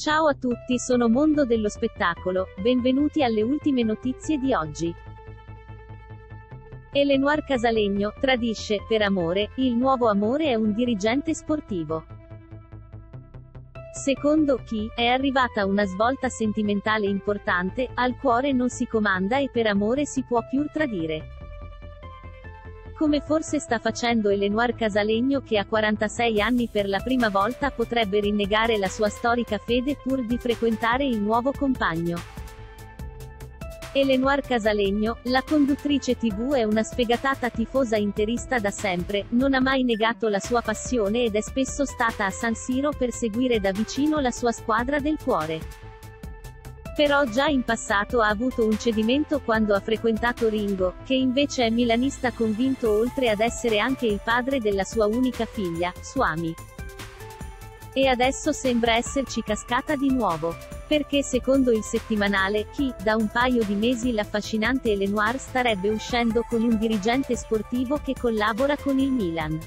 Ciao a tutti, sono Mondo dello Spettacolo, benvenuti alle ultime notizie di oggi. Elenoir Casalegno, tradisce, per amore, il nuovo amore è un dirigente sportivo. Secondo chi, è arrivata una svolta sentimentale importante, al cuore non si comanda e per amore si può più tradire come forse sta facendo Elenoir Casalegno che a 46 anni per la prima volta potrebbe rinnegare la sua storica fede pur di frequentare il nuovo compagno. Elenoir Casalegno, la conduttrice tv è una sfegatata tifosa interista da sempre, non ha mai negato la sua passione ed è spesso stata a San Siro per seguire da vicino la sua squadra del cuore. Però già in passato ha avuto un cedimento quando ha frequentato Ringo, che invece è milanista convinto oltre ad essere anche il padre della sua unica figlia, Suami. E adesso sembra esserci cascata di nuovo. Perché secondo il settimanale, chi, da un paio di mesi l'affascinante Elenoir starebbe uscendo con un dirigente sportivo che collabora con il Milan.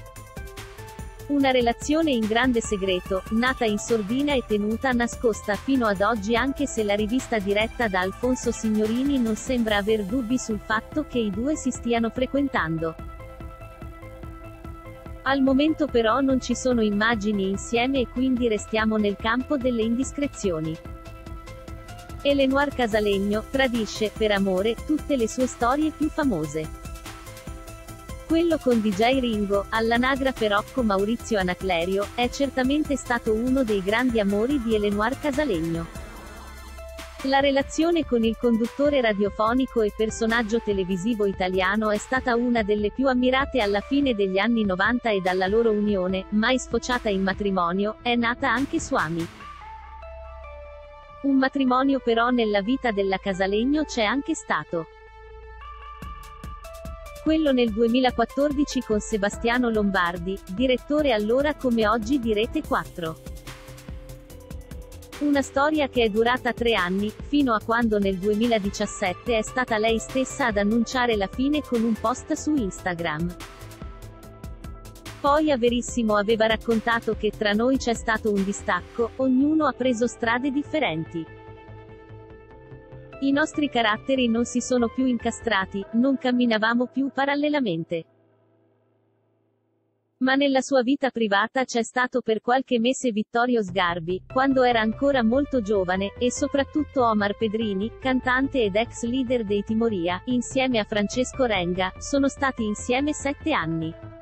Una relazione in grande segreto, nata in sordina e tenuta nascosta fino ad oggi anche se la rivista diretta da Alfonso Signorini non sembra aver dubbi sul fatto che i due si stiano frequentando. Al momento però non ci sono immagini insieme e quindi restiamo nel campo delle indiscrezioni. Elenoir Casalegno, tradisce, per amore, tutte le sue storie più famose. Quello con DJ Ringo, all'anagrafe Rocco Maurizio Anaclerio, è certamente stato uno dei grandi amori di Elenoir Casalegno. La relazione con il conduttore radiofonico e personaggio televisivo italiano è stata una delle più ammirate alla fine degli anni 90 e dalla loro unione, mai sfociata in matrimonio, è nata anche Suami. Un matrimonio però nella vita della Casalegno c'è anche stato quello nel 2014 con Sebastiano Lombardi, direttore allora come oggi di Rete 4. Una storia che è durata tre anni, fino a quando nel 2017 è stata lei stessa ad annunciare la fine con un post su Instagram. Poi a Verissimo aveva raccontato che tra noi c'è stato un distacco, ognuno ha preso strade differenti. I nostri caratteri non si sono più incastrati, non camminavamo più parallelamente. Ma nella sua vita privata c'è stato per qualche mese Vittorio Sgarbi, quando era ancora molto giovane, e soprattutto Omar Pedrini, cantante ed ex leader dei Timoria, insieme a Francesco Renga, sono stati insieme sette anni.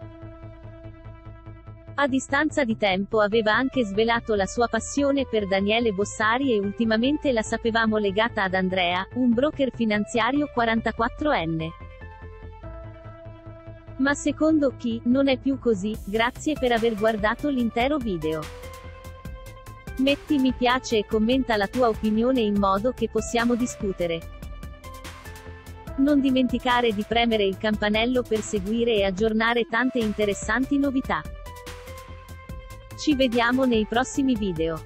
A distanza di tempo aveva anche svelato la sua passione per Daniele Bossari e ultimamente la sapevamo legata ad Andrea, un broker finanziario 44enne. Ma secondo chi, non è più così, grazie per aver guardato l'intero video. Metti mi piace e commenta la tua opinione in modo che possiamo discutere. Non dimenticare di premere il campanello per seguire e aggiornare tante interessanti novità. Ci vediamo nei prossimi video.